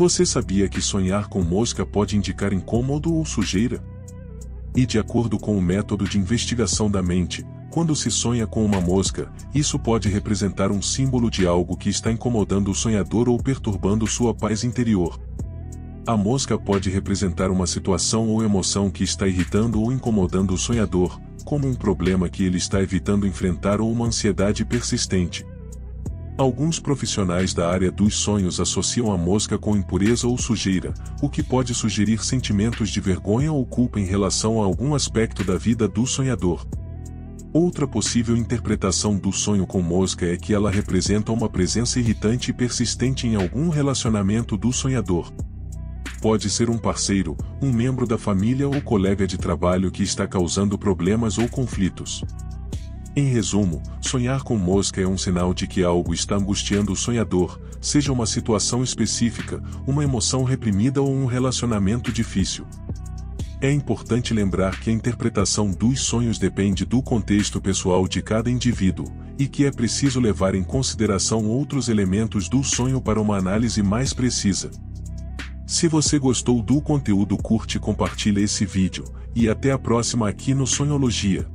Você sabia que sonhar com mosca pode indicar incômodo ou sujeira? E de acordo com o método de investigação da mente, quando se sonha com uma mosca, isso pode representar um símbolo de algo que está incomodando o sonhador ou perturbando sua paz interior. A mosca pode representar uma situação ou emoção que está irritando ou incomodando o sonhador, como um problema que ele está evitando enfrentar ou uma ansiedade persistente. Alguns profissionais da área dos sonhos associam a mosca com impureza ou sujeira, o que pode sugerir sentimentos de vergonha ou culpa em relação a algum aspecto da vida do sonhador. Outra possível interpretação do sonho com mosca é que ela representa uma presença irritante e persistente em algum relacionamento do sonhador. Pode ser um parceiro, um membro da família ou colega de trabalho que está causando problemas ou conflitos. Em resumo, sonhar com mosca é um sinal de que algo está angustiando o sonhador, seja uma situação específica, uma emoção reprimida ou um relacionamento difícil. É importante lembrar que a interpretação dos sonhos depende do contexto pessoal de cada indivíduo, e que é preciso levar em consideração outros elementos do sonho para uma análise mais precisa. Se você gostou do conteúdo curte e compartilhe esse vídeo, e até a próxima aqui no Sonhologia.